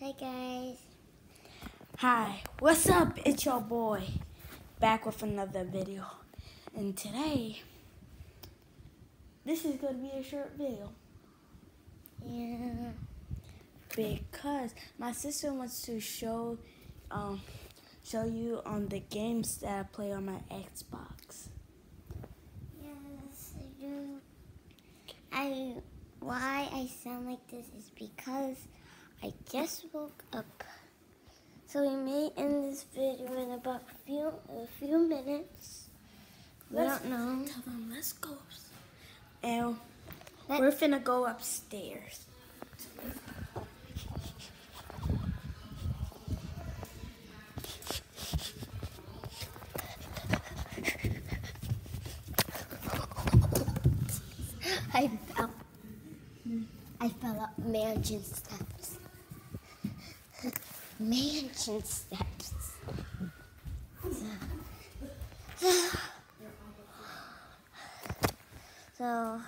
Hey guys. Hi, what's up? It's your boy back with another video. And today, this is going to be a short video. Yeah. Because my sister wants to show um, show you on the games that I play on my Xbox. Yes, I do. I why I sound like this is because I just woke up. So we may end this video in about a few a few minutes. We Let's- don't know. Tell them, let's go. And Let- we're finna go upstairs. I fell. I fell up mansion steps. Mansion steps. So,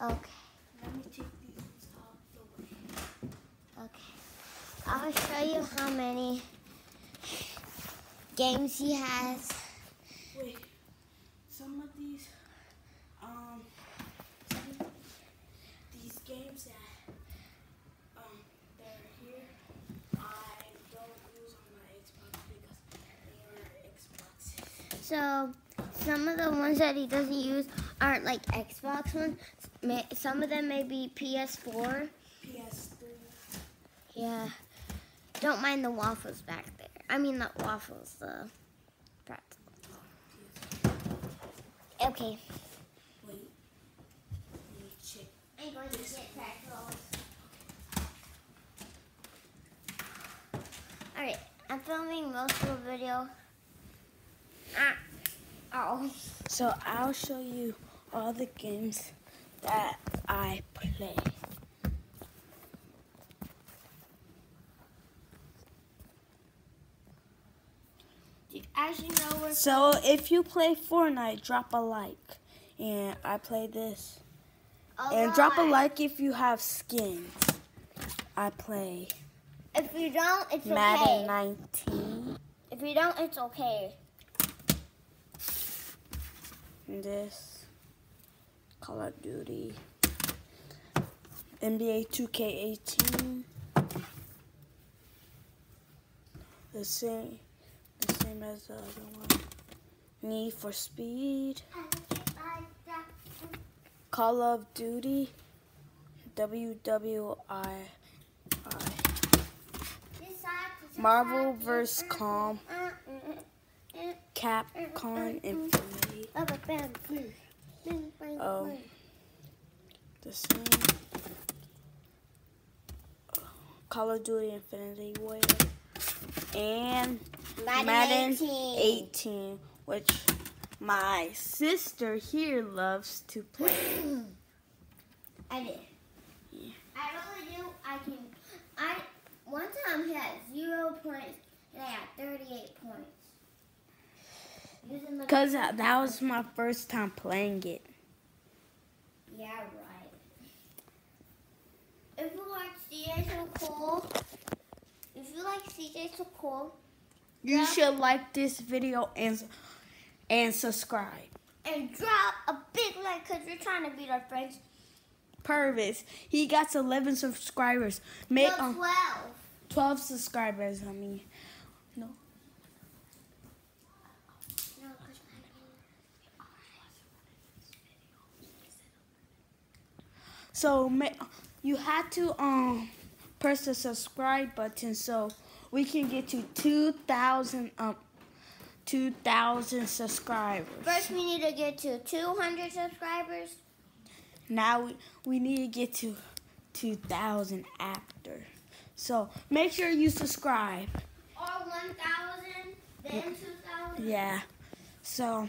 okay, okay. I'll show you how many games he has. Wait, some of these, um, some, these games that, um, that are here, I don't use on my Xbox because they are Xboxes. So, some of the ones that he doesn't use aren't like Xbox ones. Some of them may be PS4. PS3. Yeah. Don't mind the waffles back there. I mean, not waffles, the pretzels. Okay. Wait, let me check. I'm going to get pretzels. Alright, I'm filming most of the video. Ah. Oh. So I'll show you all the games that I play. As you know, we're So if you play Fortnite, drop a like. And I play this. And drop a like if you have skins. I play If you don't, it's Madden okay. 19. If you don't, it's okay. This Call of Duty. NBA 2K18. The same the same as the other one. Need for Speed. Call of Duty. WWI. Marvel vs. Com. Capcom Infinity. Oh. The same. Call of Duty Infinity Warrior. And Madden, Madden 18. 18, which my sister here loves to play. I did. Yeah. I really do. I can. I one time he had zero points and I had thirty-eight points. Because that was my first time playing it. yeah right. If you like CJ so cool, if you like CJ so cool, You Yeah. should like this video and and subscribe. and drop a big like because we're trying to beat our friends. Purvis, he got 11 subscribers. Make no, um, twelve. 12 subscribers. I mean. No, So you had to um press the subscribe button so we can get to 2,000 um 2,000 subscribers. First, we need to get to 200 subscribers. Now we, we need to get to 2,000 after. So make sure you subscribe. Or 1,000, then 2,000. Yeah. So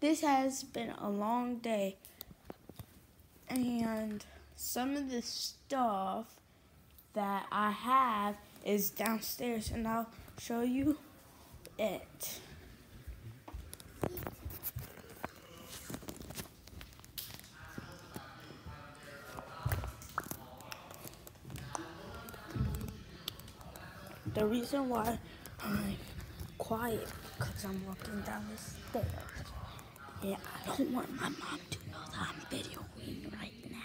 This has been a long day, and some of the stuff that I have is downstairs, and I'll show you it. The reason why I'm quiet because I'm walking down the stairs. Yeah, I don't want my mom to know that I'm videoing right now.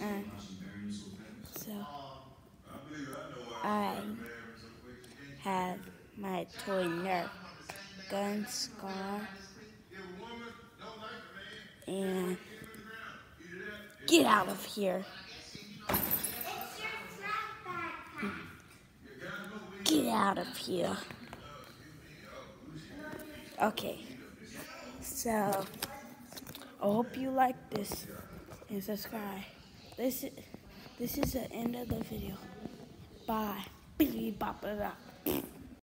Uh, so I have my toy Nerf gun scar and get out of here. Get out of here. Okay. So I hope you like this and subscribe. This is this is the end of the video. Bye.